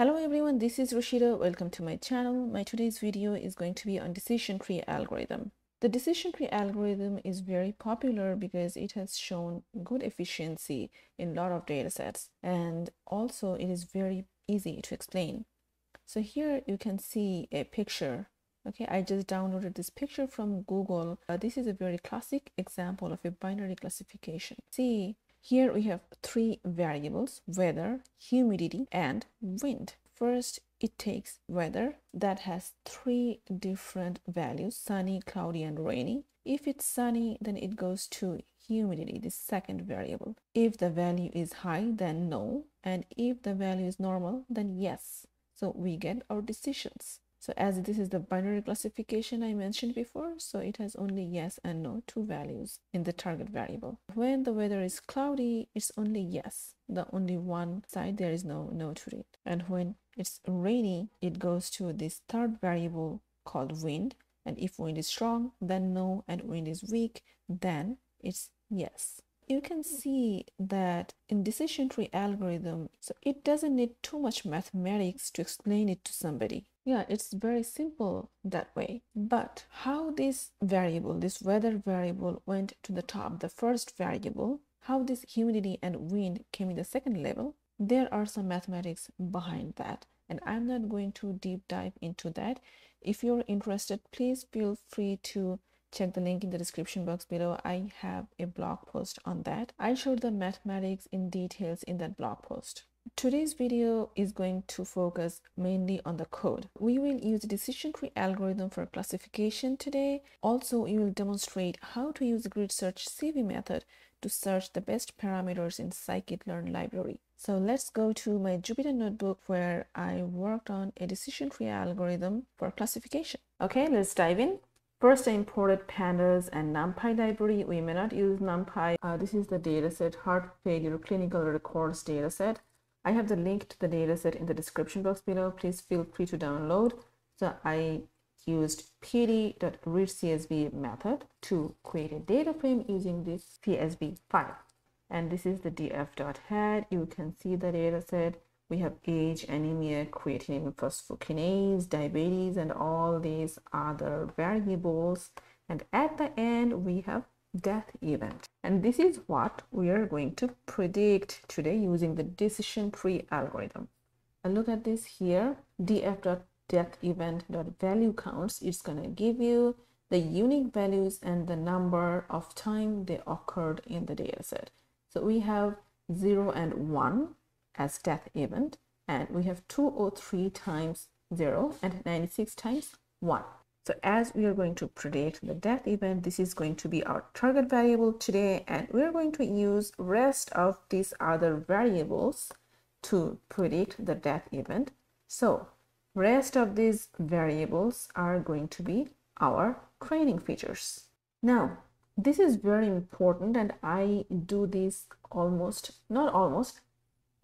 Hello everyone, this is Rashida. Welcome to my channel. My today's video is going to be on decision tree algorithm. The decision tree algorithm is very popular because it has shown good efficiency in a lot of data sets and also it is very easy to explain. So here you can see a picture. Okay, I just downloaded this picture from Google. Uh, this is a very classic example of a binary classification. See, here we have three variables, weather, humidity, and wind. First, it takes weather that has three different values, sunny, cloudy, and rainy. If it's sunny, then it goes to humidity, the second variable. If the value is high, then no. And if the value is normal, then yes. So we get our decisions. So as this is the binary classification I mentioned before, so it has only yes and no, two values in the target variable. When the weather is cloudy, it's only yes. The only one side, there is no no to it. And when it's rainy, it goes to this third variable called wind. And if wind is strong, then no, and wind is weak, then it's yes you can see that in decision tree algorithm so it doesn't need too much mathematics to explain it to somebody. Yeah it's very simple that way. But how this variable this weather variable went to the top the first variable how this humidity and wind came in the second level there are some mathematics behind that. And i'm not going to deep dive into that. If you're interested please feel free to check the link in the description box below i have a blog post on that i showed the mathematics in details in that blog post Today's video is going to focus mainly on the code. We will use decision tree algorithm for classification today. Also, we will demonstrate how to use grid search CV method to search the best parameters in scikit-learn library. So let's go to my Jupyter notebook where I worked on a decision tree algorithm for classification. Okay, let's dive in. First, I imported pandas and NumPy library. We may not use NumPy. Uh, this is the dataset heart failure clinical records dataset. I have the link to the dataset in the description box below. Please feel free to download. So I used pd.readcsv method to create a data frame using this CSV file. And this is the df.head. You can see the dataset we have age, anemia, creatinine phosphokinase, diabetes, and all these other variables. And at the end, we have death event. And this is what we are going to predict today using the decision tree algorithm. And look at this here, df.deathEvent.value counts. It's going to give you the unique values and the number of time they occurred in the dataset. So we have 0 and 1 as death event and we have 203 times 0 and 96 times 1. So as we are going to predict the death event, this is going to be our target variable today and we're going to use rest of these other variables to predict the death event. So rest of these variables are going to be our training features. Now, this is very important and I do this almost, not almost,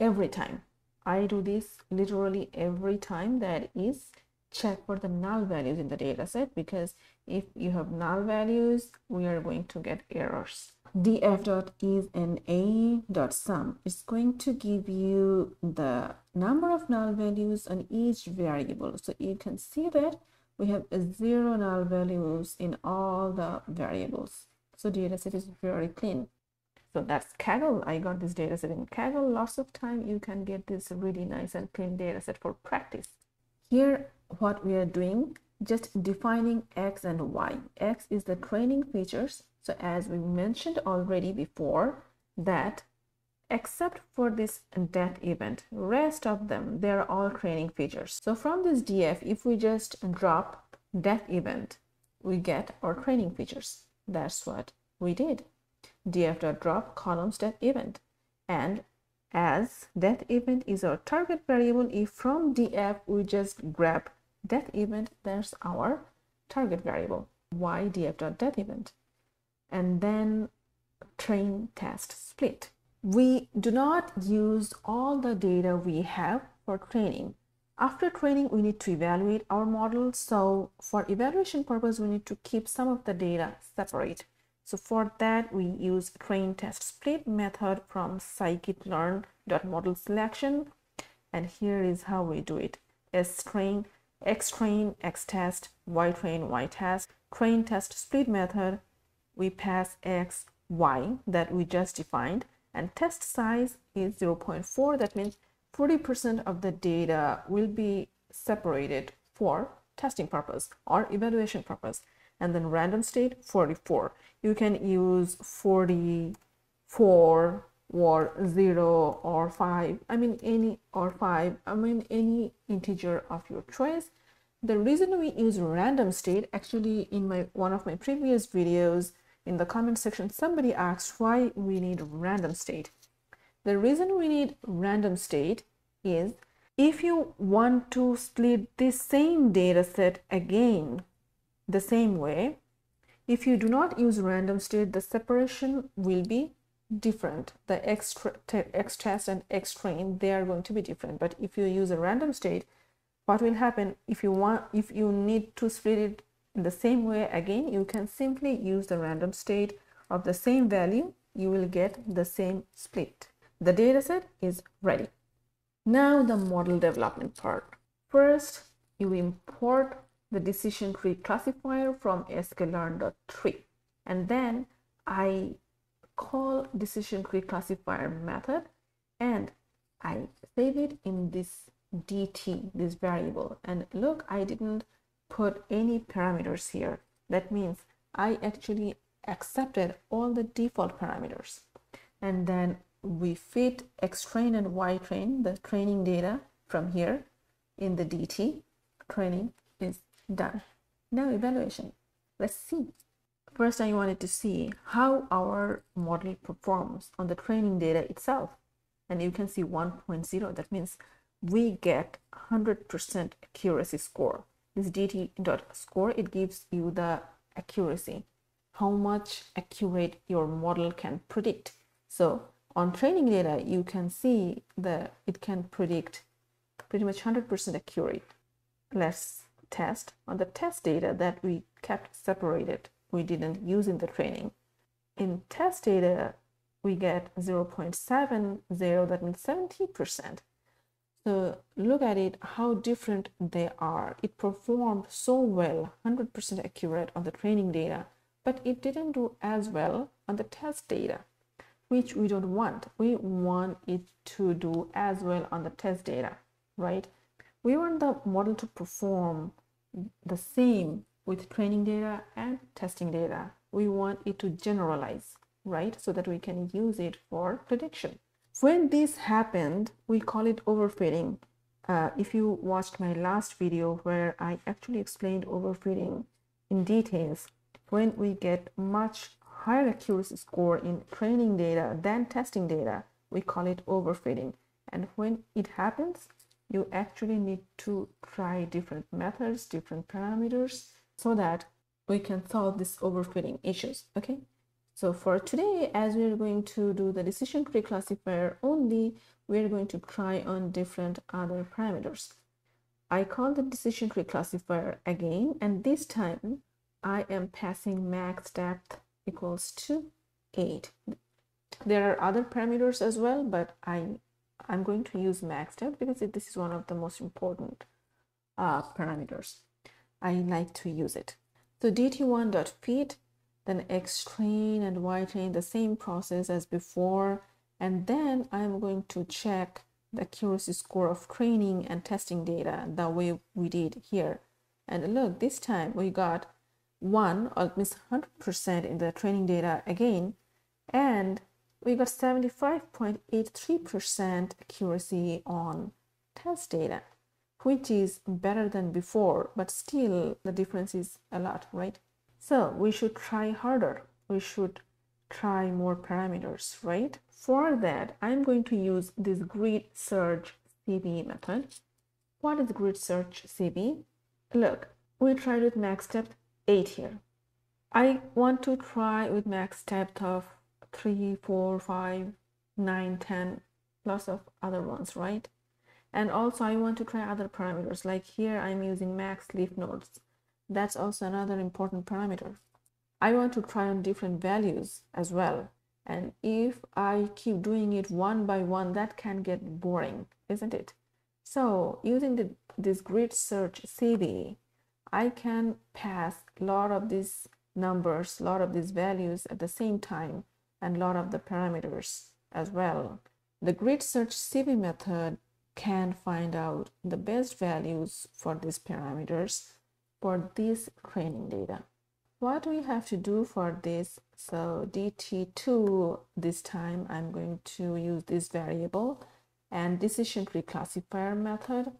every time. I do this literally every time that is check for the null values in the data set because if you have null values, we are going to get errors. df.isNA.sum is going to give you the number of null values on each variable. So you can see that we have zero null values in all the variables. So data set is very clean. So that's Kaggle. I got this data set in Kaggle. Lots of time you can get this really nice and clean data set for practice. Here, what we are doing, just defining X and Y. X is the training features. So as we mentioned already before that except for this death event, rest of them, they're all training features. So from this DF, if we just drop death event, we get our training features. That's what we did df.drop columns death event. And as death event is our target variable if from df we just grab death event that's our target variable. Y df.death event? And then train test split. We do not use all the data we have for training. After training we need to evaluate our model. So for evaluation purpose we need to keep some of the data separate so for that, we use train test split method from scikit-learn.model selection. And here is how we do it. S train, X train, X test, Y train, Y test, train test split method. We pass X, Y that we just defined and test size is 0.4. That means 40% of the data will be separated for testing purpose or evaluation purpose and then random state 44 you can use 44 or 0 or 5 i mean any or 5 i mean any integer of your choice. The reason we use random state actually in my one of my previous videos in the comment section somebody asked why we need random state. The reason we need random state is if you want to split this same data set again the same way if you do not use random state the separation will be different. The x, x test and x train they are going to be different. But if you use a random state what will happen? If you want if you need to split it in the same way again you can simply use the random state of the same value. You will get the same split. The dataset is ready. Now the model development part. First you import the decision tree classifier from sklearn.tree and then i call decision tree classifier method and i save it in this dt this variable. And look i didn't put any parameters here. That means i actually accepted all the default parameters. And then we fit x train and y train the training data from here in the dt training is done now evaluation let's see first i wanted to see how our model performs on the training data itself and you can see 1.0 that means we get 100% accuracy score. This dt dot score it gives you the accuracy, how much accurate your model can predict. So on training data, you can see that it can predict pretty much 100% accurate. Let's test on the test data that we kept separated. We didn't use in the training. In test data, we get 0.70, that means 70%. So look at it, how different they are. It performed so well, 100% accurate on the training data, but it didn't do as well on the test data, which we don't want. We want it to do as well on the test data, right? We want the model to perform the same with training data and testing data. We want it to generalize, right? So that we can use it for prediction. When this happened, we call it overfitting. Uh, if you watched my last video where I actually explained overfitting in details, when we get much higher accuracy score in training data than testing data, we call it overfitting. And when it happens, you actually need to try different methods, different parameters, so that we can solve these overfitting issues, okay? So for today, as we're going to do the decision tree classifier only, we're going to try on different other parameters. I call the decision tree classifier again, and this time I am passing max depth equals to 8. There are other parameters as well, but I, I'm going to use max depth because this is one of the most important uh, parameters. I like to use it. So dt1.fit then X train and Y train, the same process as before. And then I'm going to check the accuracy score of training and testing data the way we did here. And look, this time we got one, or means 100% in the training data again, and we got 75.83% accuracy on test data, which is better than before, but still the difference is a lot, right? So we should try harder. We should try more parameters, right? For that, I'm going to use this grid search CV method. What is grid search CV? Look, we tried with max depth 8 here. I want to try with max depth of 3, 4, 5, 9, 10, lots of other ones, right? And also I want to try other parameters like here I'm using max leaf nodes that's also another important parameter. I want to try on different values as well. And if I keep doing it one by one, that can get boring, isn't it? So using the, this grid search CV, I can pass a lot of these numbers, a lot of these values at the same time, and a lot of the parameters as well. The grid search CV method can find out the best values for these parameters for this training data. What we have to do for this? So DT2, this time I'm going to use this variable and decision tree classifier method.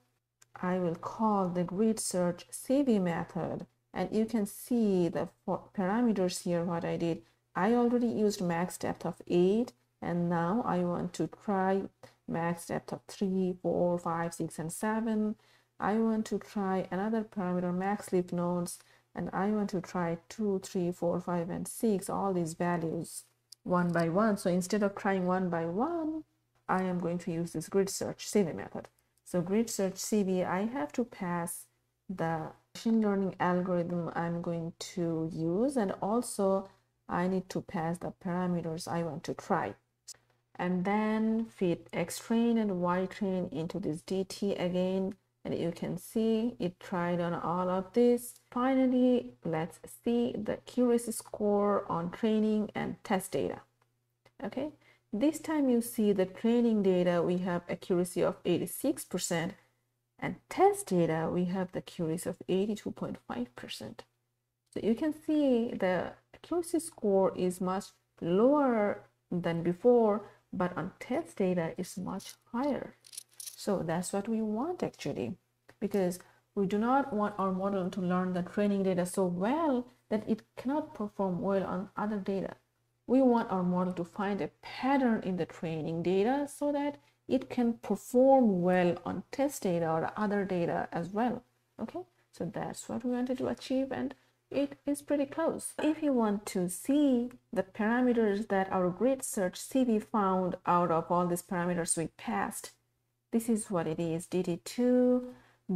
I will call the grid search CV method and you can see the parameters here what I did. I already used max depth of 8 and now I want to try max depth of 3, 4, 5, 6 and 7. I want to try another parameter max leaf nodes and I want to try 2, 3, 4, 5 and 6 all these values one by one. So instead of trying one by one I am going to use this grid search CV method. So grid search CV I have to pass the machine learning algorithm I'm going to use and also I need to pass the parameters I want to try. And then feed x train and y train into this dt again. And you can see it tried on all of this. Finally let's see the accuracy score on training and test data. Okay? This time you see the training data we have accuracy of 86 percent. And test data, we have the accuracy of 82.5%. So you can see the accuracy score is much lower than before, but on test data is much higher. So that's what we want actually, because we do not want our model to learn the training data so well that it cannot perform well on other data. We want our model to find a pattern in the training data so that it can perform well on test data or other data as well okay so that's what we wanted to achieve and it is pretty close if you want to see the parameters that our grid search cv found out of all these parameters we passed this is what it is dt2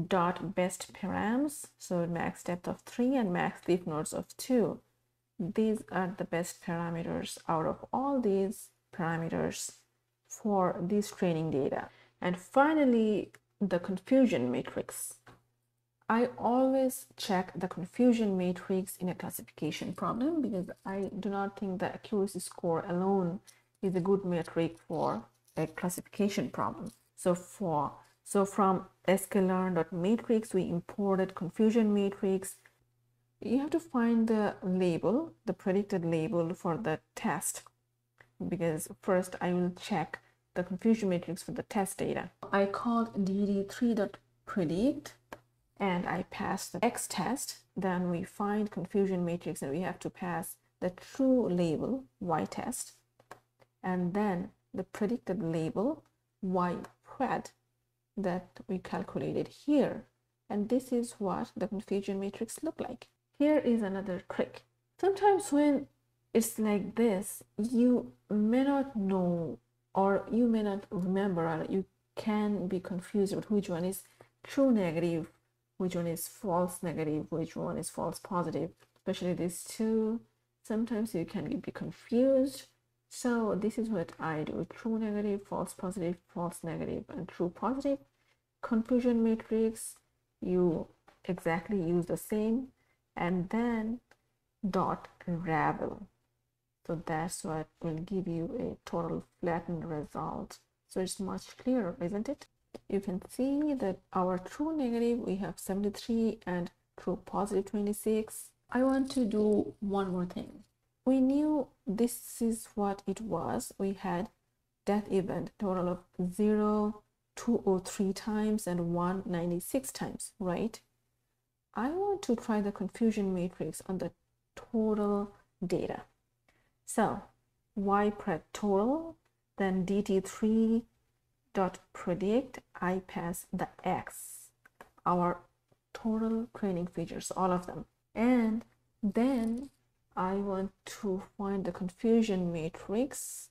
dot best params so max depth of 3 and max leaf nodes of 2 these are the best parameters out of all these parameters for this training data. And finally, the confusion matrix. I always check the confusion matrix in a classification problem because I do not think the accuracy score alone is a good metric for a classification problem. So for so from sklearn.metrics, we imported confusion matrix. You have to find the label, the predicted label for the test because first I will check the confusion matrix for the test data. I called dt3.predict and I pass the x test. Then we find confusion matrix and we have to pass the true label y test and then the predicted label y pred that we calculated here. And this is what the confusion matrix look like. Here is another trick. Sometimes when it's like this, you may not know or you may not remember or you can be confused with which one is true negative which one is false negative which one is false positive especially these two. Sometimes you can be confused. So this is what i do true negative false positive false negative and true positive. Confusion matrix you exactly use the same. And then dot ravel. So that's what will give you a total flattened result. So it's much clearer, isn't it? You can see that our true negative, we have 73 and true positive 26. I want to do one more thing. We knew this is what it was. We had death event total of 0, 203 times and 196 times, right? I want to try the confusion matrix on the total data. So y pred total, then dt3 dot predict, I pass the x, our total training features, all of them. And then I want to find the confusion matrix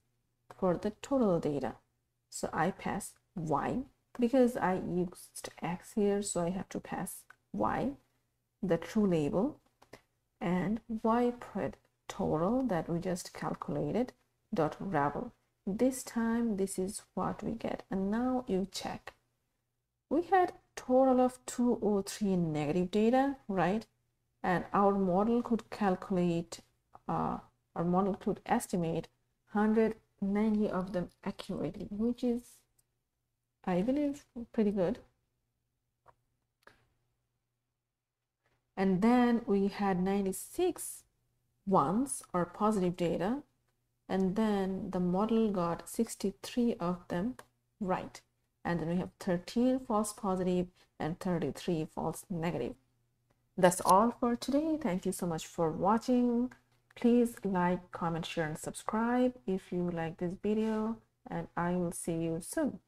for the total data. So I pass y because I used x here, so I have to pass y, the true label, and y pred total that we just calculated dot ravel this time this is what we get and now you check we had total of 203 negative data, right? And our model could calculate, uh, our model could estimate 190 of them accurately, which is, I believe, pretty good. And then we had 96 ones or positive data. And then the model got 63 of them right. And then we have 13 false positive and 33 false negative. That's all for today. Thank you so much for watching. Please like comment share and subscribe if you like this video. And i will see you soon